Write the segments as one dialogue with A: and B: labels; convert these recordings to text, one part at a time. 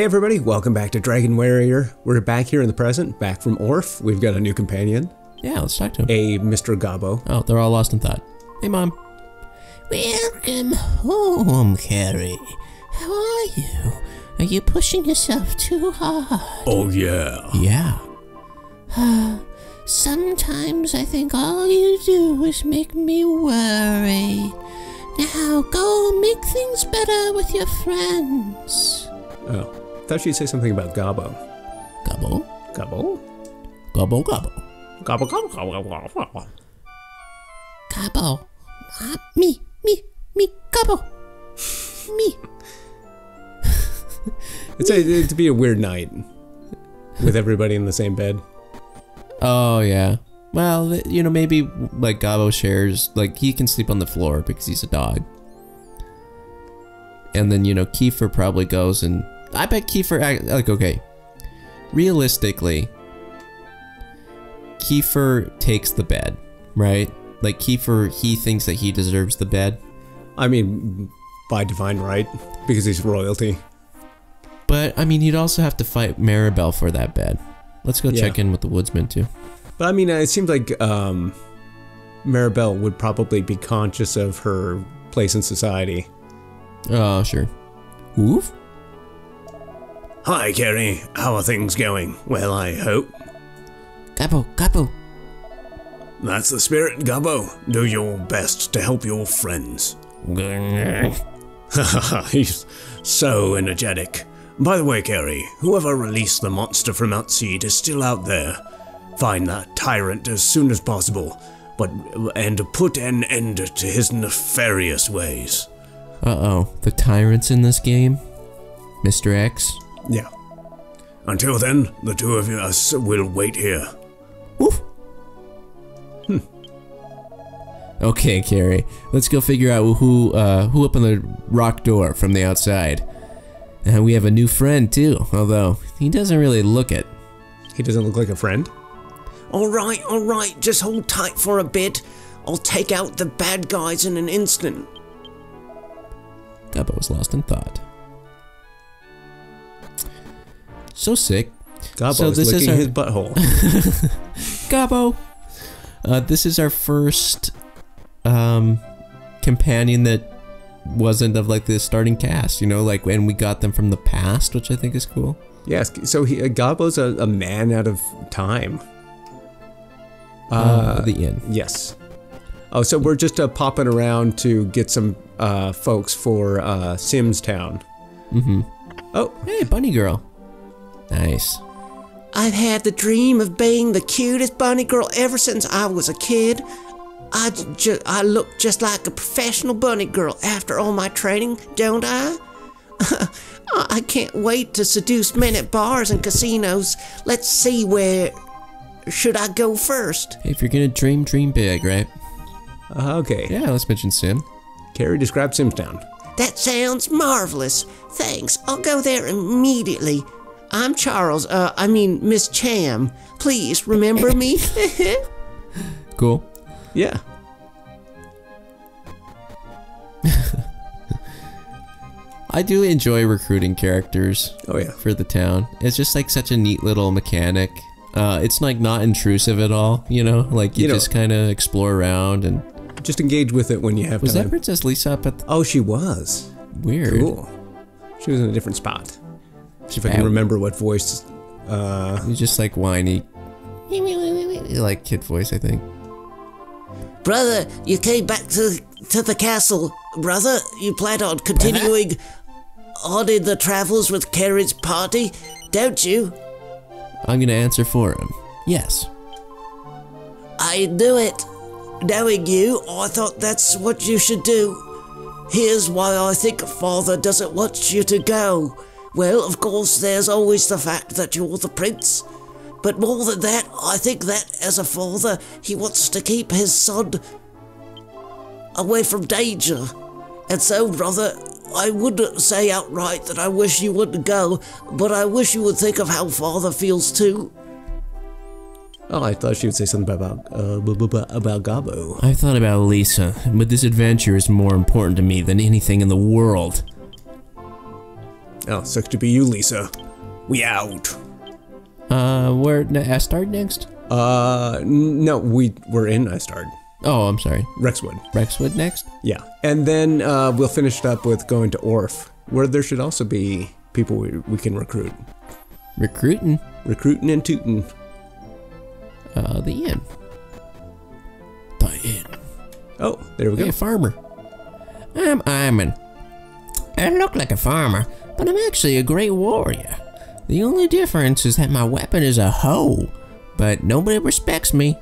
A: Hey everybody, welcome back to Dragon Warrior. We're back here in the present, back from Orph. We've got a new companion,
B: Yeah, let's talk to him.
A: a Mr. Gabo.
B: Oh, they're all lost in thought. Hey, mom.
C: Welcome home, Carrie. How are you? Are you pushing yourself too hard?
A: Oh yeah.
B: Yeah.
C: Uh, sometimes I think all you do is make me worry. Now go make things better with your friends.
A: Oh, thought she'd say something about Gabo. Gabo?
B: Gobble.
A: Gabo, gabo, gabo, gabo, gabo.
C: Gabo. Uh, me, me, me, Gabo. me.
A: It's a, it'd be a weird night with everybody in the same bed.
B: Oh, yeah. Well, you know, maybe like Gabo shares, like he can sleep on the floor because he's a dog. And then, you know, Kiefer probably goes and I bet Kiefer, like, okay, realistically, Kiefer takes the bed, right? Like Kiefer, he thinks that he deserves the bed.
A: I mean, by divine right, because he's royalty.
B: But I mean, he'd also have to fight Maribel for that bed. Let's go
A: Yeah.
B: check in with the woodsman too.
A: But I mean, it seems like um, Maribel would probably be conscious of her place in society.
B: Oh, sure. Oof.
A: Hi, Kerry. How are things going? Well, I hope.
C: Gabo, Gabo.
A: That's the spirit, Gabo. Do your best to help your friends. He's so energetic. By the way, Kerry, whoever released the monster from Outseed is still out there. Find that tyrant as soon as possible, but and put an end to his nefarious ways.
B: Uh oh. The tyrants in this game? Mr. X?
A: Yeah. Until then, the two of us will wait here.
B: Woof. Hmm. Okay, Carrie. Let's go figure out who uh, who opened the rock door from the outside. And we have a new friend too, although he doesn't really look it.
A: He doesn't look like a friend.
D: All right, all right, just hold tight for a bit. I'll take out the bad guys in an instant.
B: Gabo was lost in thought. So sick.
A: Gabo
B: So
A: is
B: this is our-
A: his butthole.
B: Gabo. Uh, this is our first um, companion that wasn't of like the starting cast, you know, like when we got them from the past, which I think is cool.
A: yes, so he, uh, Gabo's a, a man out of time.
B: Uh, the inn.
A: Yes. Oh, so we're just uh, popping around to get some uh, folks for uh, Sims Town.
B: Mm-hmm.
A: Oh,
B: Hey, bunny girl. Nice.
D: I've had the dream of being the cutest bunny girl ever since I was a kid. I, ju- I look just like a professional bunny girl after all my training, don't I? I can't wait to seduce men at bars and casinos. Let's see where should I go first?
B: If you're gonna dream, dream big, right?
A: uh, okay.
B: Yeah, let's mention Sim.
A: Carrie described Sims Town.
D: That sounds marvelous. Thanks. I'll go there immediately. I'm Charles. Uh, I mean Miss Cham. Please remember me.
B: Cool.
A: Yeah.
B: I do enjoy recruiting characters
A: Oh, yeah.
B: for the town. It's just like such a neat little mechanic. Uh, it's like not intrusive at all, you know. Like you,
A: You know-
B: just kind of explore around. And
A: Just engage with it when you have
B: was
A: time.
B: that Princess Lisa up at the
A: Oh, she was.
B: weird?
A: Cool. She was in a different spot. See if I can
B: Ow.
A: remember what voice. Uh,
B: It's just like whiny, like kid voice, I think.
D: brother, you came back to to the castle. Brother, you plan on continuing on in the travels with Carriage Party, don't you?
B: I'm gonna answer for him. Yes.
D: I knew it. Knowing you, I thought that's what you should do. Here's why I think Father doesn't want you to go. Well, of course, there's always the fact that you're the prince. But more than that, I think that as a father, he wants to keep his son away from danger. And so, brother, I wouldn't say outright that I wish you wouldn't go, but I wish you would think of how father feels too.
A: oh, I thought she would say something about uh, about Gabo.
B: I thought about Lisa, but this adventure is more important to me than anything in the world.
A: Oh, sucks to be you, Lisa. We out.
B: Uh, where I start next?
A: Uh, n- no, we we're in Estard.
B: Oh, I'm sorry.
A: Rexwood.
B: Rexwood next.
A: Yeah, and then uh, we'll finish it up with going to Orph, where there should also be people we, we can recruit.
B: Recruiting.
A: Recruiting and tooting.
B: Uh, the inn. The inn.
A: Oh, there we go.
B: Hey, farmer. I'm Iman. I look like a farmer, but I'm actually a great warrior. The only difference is that my weapon is a hoe, but nobody respects me.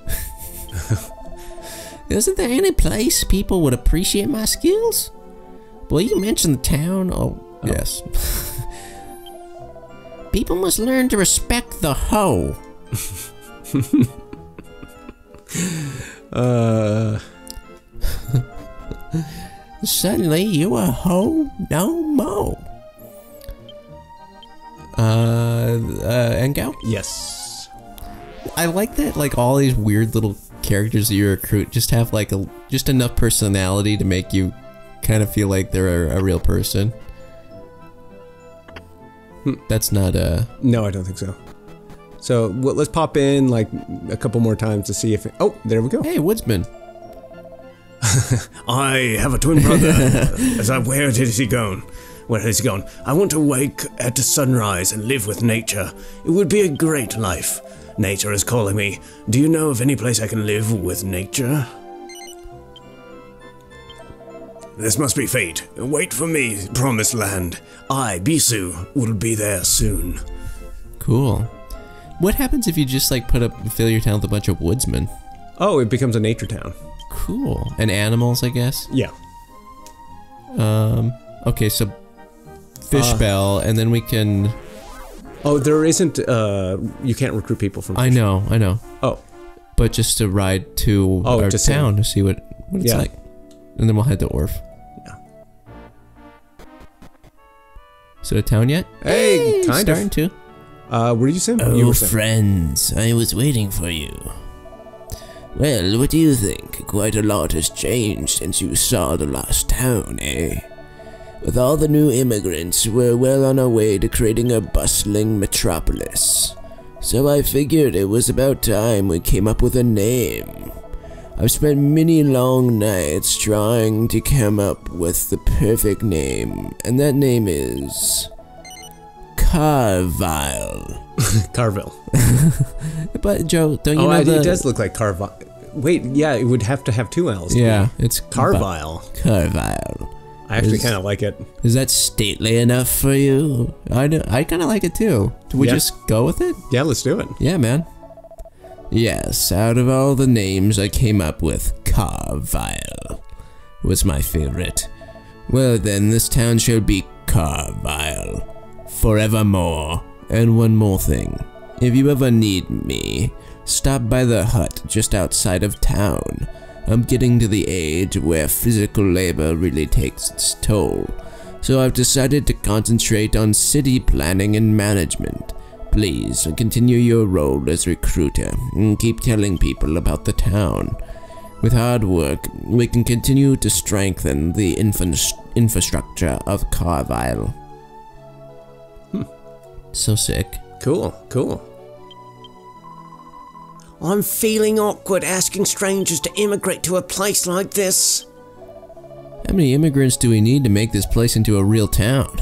B: Isn't there any place people would appreciate my skills? Well, you mentioned the town. Oh, yes. people must learn to respect the hoe.
A: Uh,
B: Suddenly, you a hoe no mo. Uh, uh, Engel?
A: yes.
B: I like that, like, all these weird little characters that you recruit just have, like, a just enough personality to make you kind of feel like they're a, a real person. That's not uh, a.
A: No, I don't think so. So well, let's pop in like a couple more times to see if. It, oh, there we go.
B: Hey, woodsman.
A: I have a twin brother. As I, where is he gone? Where has he gone? I want to wake at sunrise and live with nature. It would be a great life. Nature is calling me. Do you know of any place I can live with nature? This must be fate. Wait for me, promised land. I, Bisu, will be there soon.
B: Cool. What happens if you just like put up fill your town with a bunch of woodsmen?
A: Oh, it becomes a nature town.
B: Cool. And animals, I guess.
A: Yeah.
B: Um. Okay, so Fishbel, and then we can.
A: Oh, there isn't. Uh, you can't recruit people from.
B: I know, I know.
A: Oh,
B: But just to ride to
A: Oh,
B: our town to see what what it's
A: Yeah.
B: like, and then we'll head to Orph.
A: Yeah.
B: So to town yet?
A: Hey, kind
B: starting
A: of.
B: to.
A: Uh, you saying? you
E: Oh,
A: were saying.
E: friends, I was waiting for you. Well, what do you think? Quite a lot has changed since you saw the last town, eh? With all the new immigrants, we're well on our way to creating a bustling metropolis. So I figured it was about time we came up with a name. I've spent many long nights trying to come up with the perfect name, and that name is. Carvile.
A: Carville.
B: But Joe, don't you
A: oh,
B: know
A: I-
B: the?
A: it does look like Carville. Wait, yeah, it would have to have two L's.
B: Yeah, it's
A: Carvile.
E: Carvile.
A: I actually kind of like it.
B: Is that stately enough for you? I do, I kind of like it too. Do we
A: Yeah.
B: just go with it?
A: Yeah, let's do it.
B: Yeah, man.
E: Yes, out of all the names I came up with, Carvile was my favorite. Well then, this town shall be Carvile. Forevermore. And one more thing. If you ever need me, stop by the hut just outside of town. I'm getting to the age where physical labor really takes its toll. So I've decided to concentrate on city planning and management. Please continue your role as recruiter and keep telling people about the town. With hard work, we can continue to strengthen the infra- infrastructure of Carvile. Hmm.
B: So sick.
A: Cool, cool.
D: I'm feeling awkward asking strangers to immigrate to a place like this.
B: How many immigrants do we need to make this place into a real town?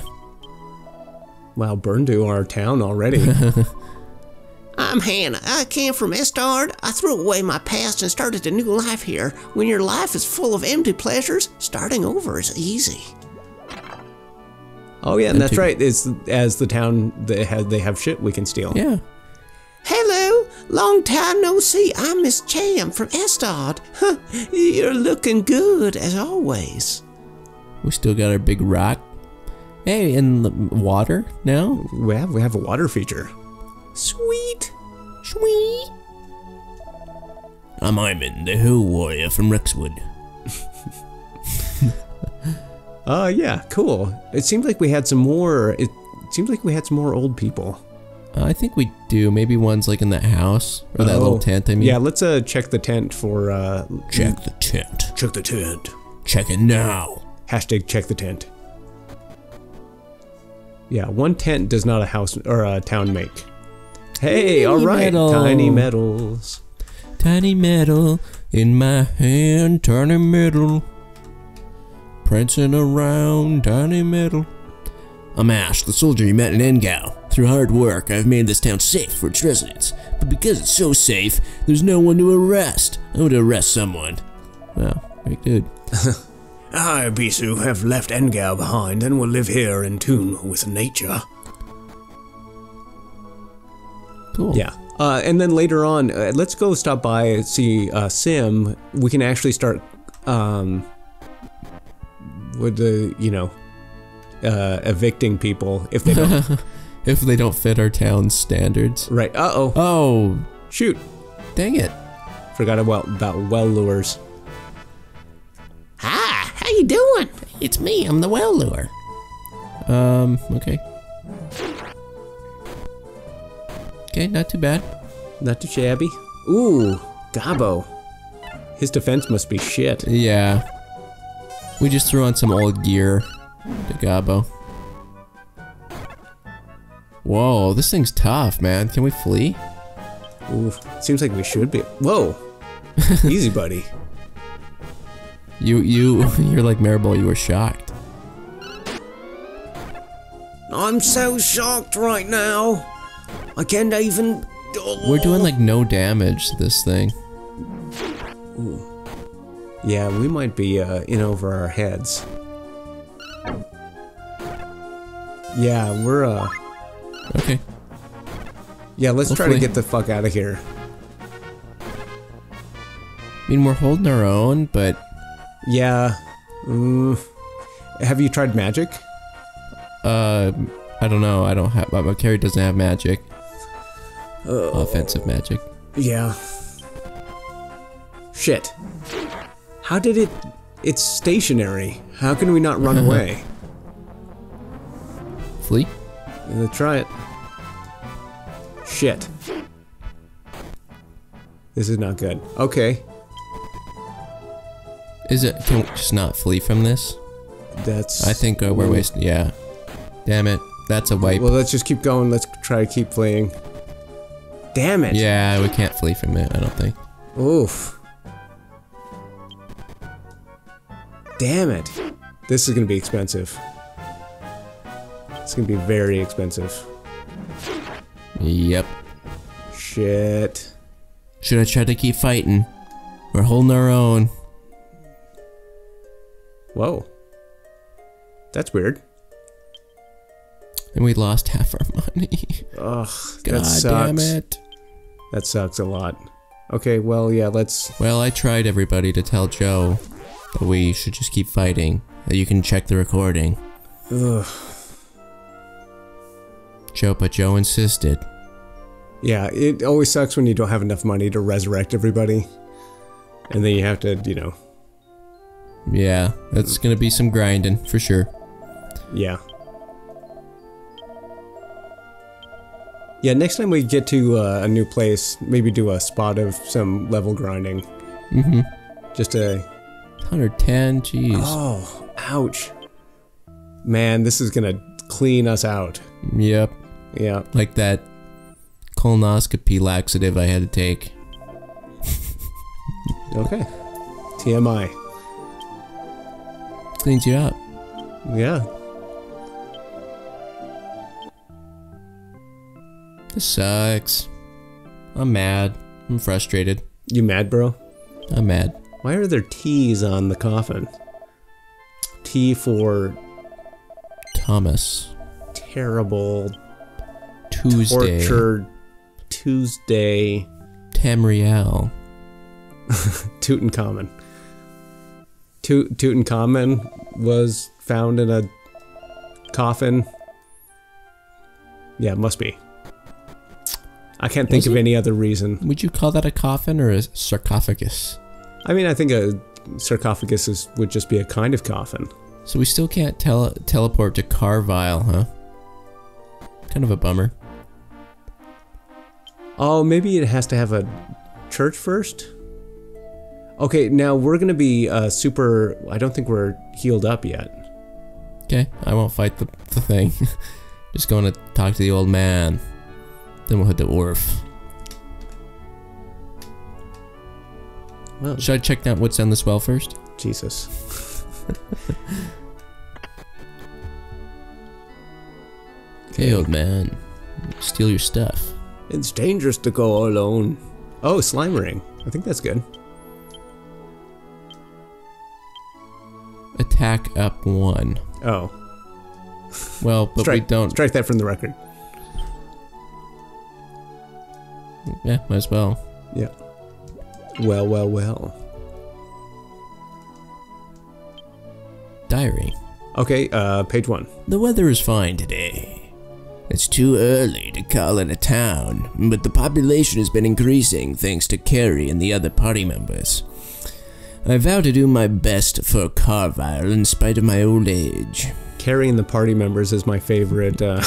A: Well, burned to our town already.
D: I'm Hannah. I came from Estard. I threw away my past and started a new life here. When your life is full of empty pleasures, starting over is easy.
A: oh yeah, and that's right. It's as the town they have they have shit we can steal.
B: Yeah.
D: Hello, long time no see. I'm Miss Cham from Estard. Huh, you're looking good as always.
B: We still got our big rock. Hey, and the water now?
A: We have we have a water feature.
D: Sweet.
B: Sweet.
E: I'm Iman, the Hill Warrior from Rexwood.
A: Uh yeah, cool. It seemed like we had some more. It seems like we had some more old people.
B: I think we do. Maybe one's like in that house or that little
A: Oh,
B: tent. I mean,
A: Yeah, let's uh check the tent for uh
E: Check the tent.
A: check the tent.
E: Check it now.
A: Hashtag check the tent. Yeah, one tent does not a house or a town make. Hey, all right,
B: metal.
A: tiny metals.
B: Tiny metal in my hand, tiny metal. Prancing around, tiny metal.
C: I'm Ash, the soldier you met in Engao. Through hard work, I've made this town safe for its residents. But because it's so safe, there's no one to arrest. I want to arrest someone.
B: Wow, very good.
F: I, Bisu, have left Engao behind and will live here in tune with nature.
B: Cool.
A: Yeah. Uh, and then later on, uh, let's go stop by see uh, Sim. We can actually start um, with the you know uh, evicting people if they don't.
B: If they don't fit our town's standards.
A: right. Uh oh.
B: Oh,
A: Shoot.
B: dang it.
A: Forgot about about well lures.
D: Hi, how you doing?
C: It's me, I'm the well lure.
B: Um, okay. Okay, not too bad.
A: Not too shabby. Ooh, Gabo. His defense must be shit.
B: Yeah. We just threw on some old gear to Gabo. Whoa, this thing's tough, man. Can we flee?
A: Ooh, seems like we should be. Whoa. Easy, buddy.
B: You, you, you're like Maribel. You were shocked.
D: I'm so shocked right now. I can't even.
B: We're doing like no damage to this thing.
A: Yeah, we might be uh, in over our heads. Yeah, we're uh.
B: Okay.
A: Yeah, let's try to get the fuck out of here.
B: I mean, we're holding our own, but
A: Yeah. Mm, have you tried magic?
B: uh, I don't know. I don't have. My carry doesn't have magic. Offensive magic.
A: Yeah. Shit. How did it. It's stationary. How can we not run away?
B: Flee.
A: Let's try it. Shit. This is not good. Okay.
B: Is it? Can we just not flee from this?
A: That's.
B: I think uh, we're wasting. Yeah. Damn it. That's a wipe.
A: Well, let's just keep going. Let's try to keep fleeing. Damn it.
B: Yeah, we can't flee from it. I don't think.
A: Oof. Damn it. This is gonna be expensive. It's gonna be very expensive.
B: Yep.
A: Shit.
B: Should I try to keep fighting? We're holding our own.
A: Whoa. That's weird.
B: And we lost half our money.
A: Ugh,
B: God damn it.
A: That sucks a lot. Okay, well, yeah, let's.
B: Well, I tried everybody to tell Joe that we should just keep fighting. That you can check the recording.
A: Ugh.
B: Joe, but Joe insisted.
A: Yeah, it always sucks when you don't have enough money to resurrect everybody. And then you have to, you know,
B: Yeah, that's gonna be some grinding for sure.
A: yeah. Yeah, next time we get to uh, a new place, maybe do a spot of some level grinding.
B: Mm-hmm.
A: Just a.
B: 110, jeez.
A: Oh, ouch. Man, this is gonna clean us out.
B: Yep.
A: Yeah.
B: Like that colonoscopy laxative I had to take.
A: Okay. TMI.
B: Cleans you up.
A: Yeah.
B: This sucks. I'm mad. I'm frustrated.
A: You mad, bro?
B: I'm mad.
A: Why are there T's on the coffin? T for
B: Thomas.
A: terrible,
B: Tuesday.
A: tortured, Tuesday,
B: Tamriel.
A: Tutankhamun. Tut Tutankhamun was found in a coffin. Yeah, it must be. I can't think
B: Was
A: of
B: it?
A: any other reason.
B: Would you call that a coffin or a sarcophagus?
A: I mean, I think a sarcophagus is, would just be a kind of coffin.
B: So we still can't tele- teleport to Carvile, huh? Kind of a bummer.
A: Oh, maybe it has to have a church first? Okay, now we're gonna be uh, super. I don't think we're healed up yet.
B: Okay, I won't fight the, the thing. Just going to talk to the old man. Then we'll hit the Orph.
A: Well,
B: Should I check out what's on this well first?
A: Jesus.
B: Hey, old man. Steal your stuff.
A: It's dangerous to go alone. Oh, slime ring. I think that's good.
B: Attack up one.
A: Oh,
B: Well, but
A: strike,
B: we don't.
A: strike that from the record.
B: Yeah, might as well.
A: Yeah. Well, well, well.
B: Diary.
A: Okay, uh, page one.
C: The weather is fine today. It's too early to call it a town, but the population has been increasing thanks to Carrie and the other party members. I vow to do my best for Carvile in spite of my old age.
A: Carrying the party members is my favorite. Uh,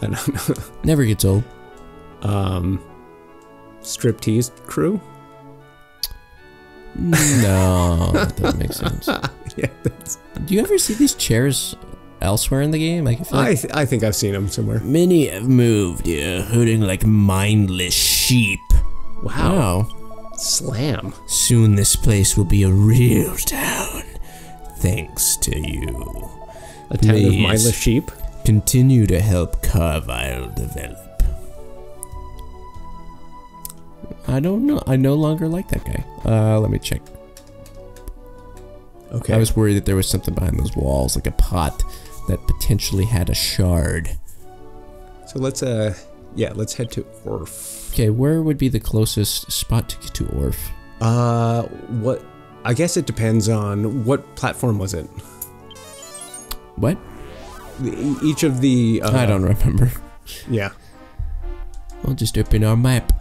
A: I don't know.
B: Never gets old.
A: Um, striptease crew.
B: No, that doesn't make sense.
A: yeah, that's,
B: Do you ever see these chairs elsewhere in the game? Like, I feel like
A: I th- I think I've seen them somewhere.
C: Many have moved here, herding like mindless sheep.
B: wow.
A: Slam.
C: Soon this place will be a real town. Thanks to you.
A: A town of mindless sheep.
C: Continue to help Carvile develop.
B: I don't know. I no longer like that guy. Uh, let me check.
A: Okay.
B: I was worried that there was something behind those walls, like a pot that potentially had a shard.
A: so let's uh, yeah, let's head to Orph.
B: Okay, where would be the closest spot to get to Orph?
A: Uh, what? I guess it depends on what platform was it.
B: What?
A: The- Each of the. Uh,
B: I don't remember.
A: Yeah.
B: We'll just open our map.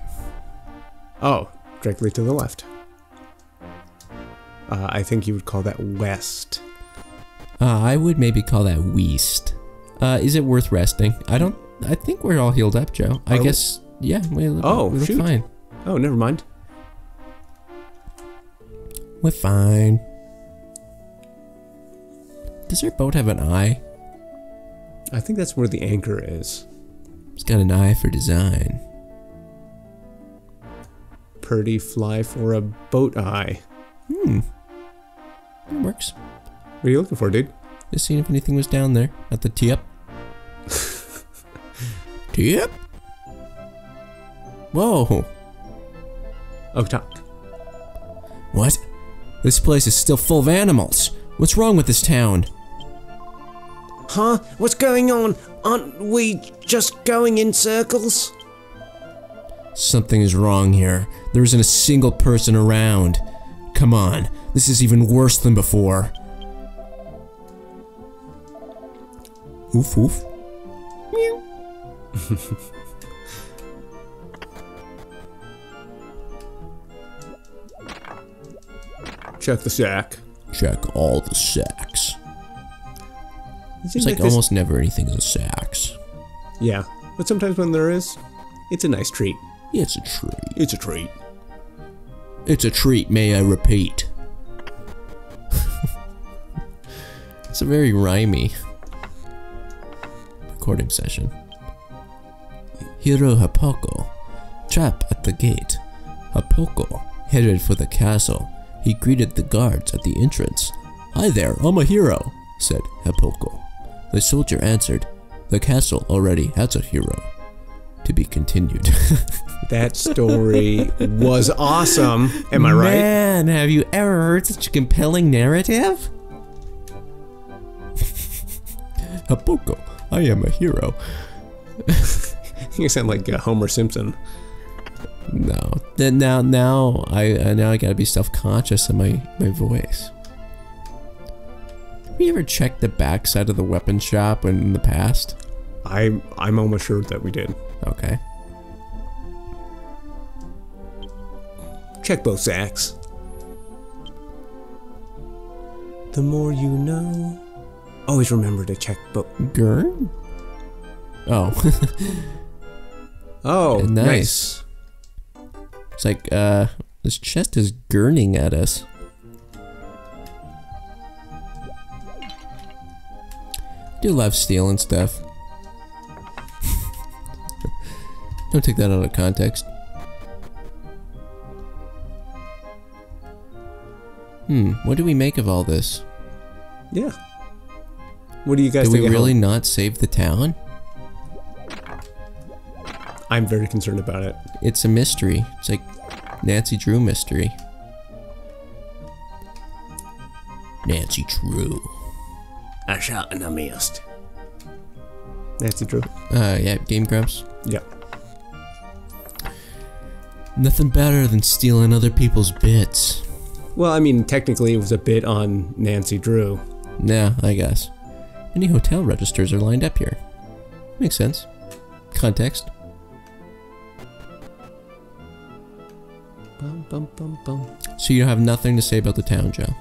A: Oh, directly to the left. Uh, I think you would call that west.
B: Uh, I would maybe call that West. Uh, is it worth resting? I don't. I think we're all healed up, Joe. I
A: Are we?
B: guess. Yeah, we look,
A: Oh,
B: we look
A: shoot.
B: fine.
A: Oh, never mind.
B: We're fine. Does our boat have an eye?
A: I think that's where the anchor is.
B: It's got an eye for design.
A: Purdy fly for a boat eye.
B: Hmm. It works.
A: What are you looking for, dude?
B: Just seeing if anything was down there at the tee up. tee up. Whoa!
A: Oh, top.
B: What? This place is still full of animals. What's wrong with this town?
D: Huh? What's going on? Aren't we just going in circles?
B: Something is wrong here. There isn't a single person around. Come on, this is even worse than before. Oof oof.
A: Check the sack.
B: Check all the sacks.
A: It seems
B: There's like almost never anything in the sacks.
A: Yeah, but sometimes when there is, it's a nice treat.
B: It's a treat.
A: It's a treat.
B: It's a treat, may I repeat. it's a very rhymey recording session.
C: Hiro Hapoko, trapped at the gate. Hapoko headed for the castle. He greeted the guards at the entrance. Hi there, I'm a hero, said Hapoko. The soldier answered, The castle already has a hero. To be continued.
A: That story was awesome. Am I right?
B: Man, have you ever heard such a compelling narrative?
C: Hapoko, I am a hero.
A: You sound like uh, Homer Simpson.
B: No. Then now, now I uh, now I gotta be self-conscious of my my voice. Have you ever checked the backside of the weapon shop in the past?
A: I I'm almost sure that we did.
B: Okay.
A: Check both sacks. The more you know. Always remember to check both.
B: Gurn? Oh,
A: Oh,
B: Nice.
A: nice.
B: it's like uh, this chest is gurning at us. do love stealing stuff. Don't take that out of context. Hmm, what do we make of all this?
A: Yeah. What do you guys
B: Did we
A: think? at
B: really
A: home?
B: not save the town?
A: I'm very concerned about it.
B: It's a mystery. It's like Nancy Drew mystery. Nancy Drew.
F: A shot and a missed.
A: Nancy Drew.
B: Uh, yeah, Game Grumps.
A: Yeah.
B: Nothing better than stealing other people's bits.
A: Well, I mean, technically, it was a bit on Nancy Drew.
B: Nah, I guess. Many hotel registers are lined up here. Makes sense. Context.
A: Bum, bum, bum, bum.
B: So you have nothing to say about the town, Joe.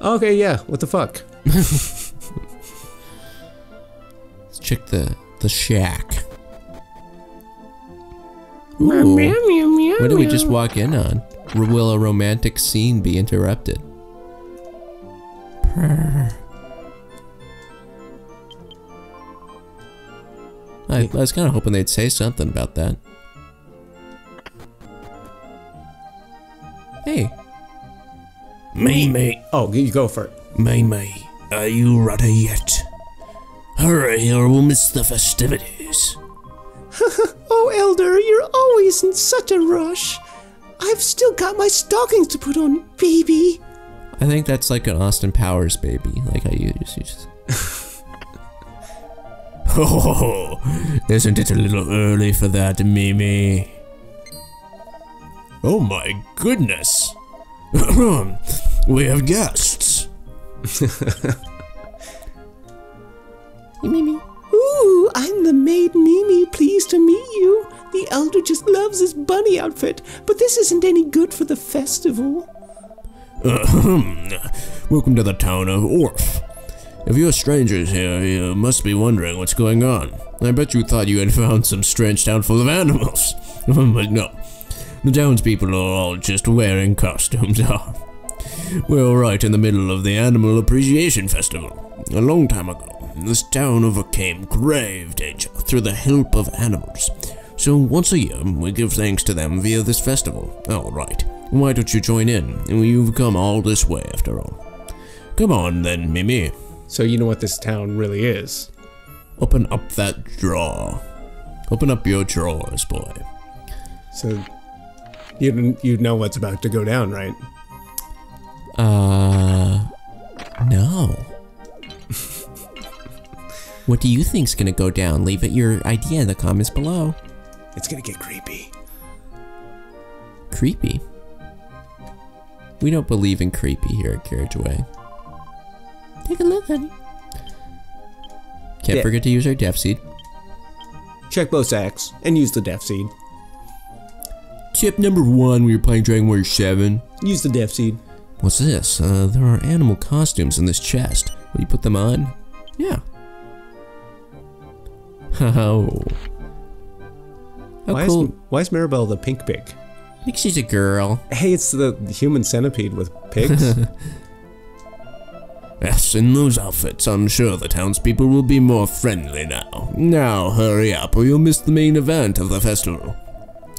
A: Okay, yeah. What the fuck?
B: Let's check the the shack. Ooh, what did we just walk in on? Will a romantic scene be interrupted? Purr. I, I was kind of hoping they'd say something about that. Hey,
C: Mimi,
A: Oh, you go for it.
C: Mimi, are you ready yet? Hurry or we'll miss the festivities.
D: Oh, Elder, you're always in such a rush. I've still got my stockings to put on, baby.
B: I think that's like an Austin Powers baby, like I use. use.
C: Oh, isn't it a little early for that, Mimi? Oh my goodness! we have guests.
B: Mimi.
D: Ooh, I'm the maid Mimi, pleased to meet you. The Elder just loves his bunny outfit, but this isn't any good for the festival.
C: Welcome to the town of Orph. If you're strangers here, you must be wondering what's going on. I bet you thought you had found some strange town full of animals. but no. The townspeople are all just wearing costumes. Ah. We're right in the middle of the Animal Appreciation Festival. A long time ago, this town overcame grave danger through the help of animals. So once a year, we give thanks to them via this festival. All right. Why don't you join in? You've come all this way, after all. Come on, then, Mimi.
A: So you know what this town really is.
C: Open up that drawer. Open up your drawers, boy.
A: So you you know what's about to go down, right?
B: Uh, no. what do you think's gonna go down? Leave it your idea in the comments below.
A: It's gonna get creepy.
B: Creepy. We don't believe in creepy here at Carriage Way. Take a look, honey. Can't
A: Yeah.
B: forget to use our deaf seed.
A: Check both sacks and use the deaf seed.
B: Tip number one when you're playing Dragon Warrior 7.
A: Use the deaf seed.
B: What's this? Uh, there are animal costumes in this chest. Will you put them on? Yeah. Oh. How
A: why
B: cool.
A: is why is Maribel the pink pig?
B: I think she's a girl.
A: Hey, it's the human centipede with pigs.
C: Yes, in those outfits, I'm sure the townspeople will be more friendly now. Now, hurry up, or you'll miss the main event of the festival.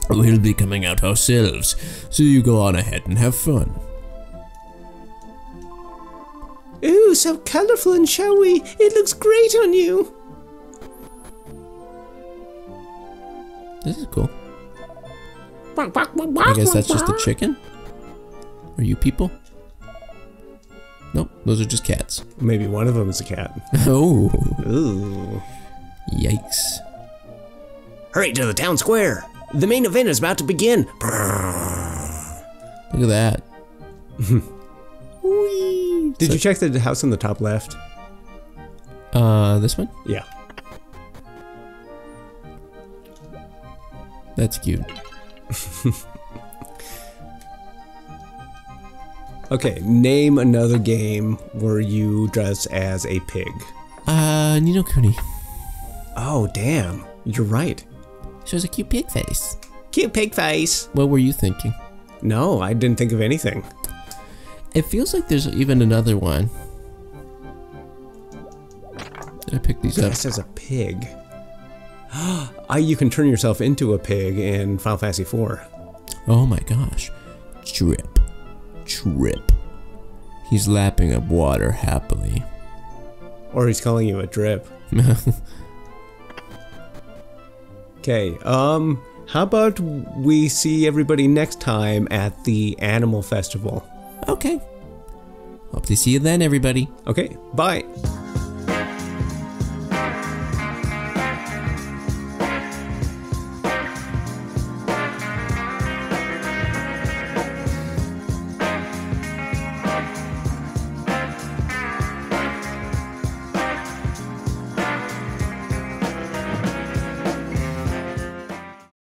C: We'll be coming out ourselves, so you go on ahead and have fun.
D: Ooh, so colorful and showy. It looks great on you.
B: This is cool. I guess that's just a chicken? Are you people? Nope, those are just cats.
A: Maybe one of them is a cat.
B: Oh,
A: Ooh.
B: yikes.
F: Hurry to the town square. The main event is about to begin.
B: Look at that.
A: Did you check the house on the top left?
B: Uh, this one?
A: Yeah.
B: That's cute.
A: Okay, name another game where you dress as a pig.
B: Uh, Ni no Kuni.
A: Oh, damn. You're right.
B: Shows a cute pig face.
D: Cute pig face.
B: What were you thinking?
A: No, I didn't think of anything.
B: It feels like there's even another one. I pick these up?
A: This is a pig. I, you can turn yourself into a pig in Final Fantasy IV.
B: Oh my gosh. Drip. Drip. He's lapping up water happily.
A: Or he's calling you a drip. Okay, um, how about we see everybody next time at the Animal Festival?
B: okay. Hope to see you then, everybody.
A: Okay, bye.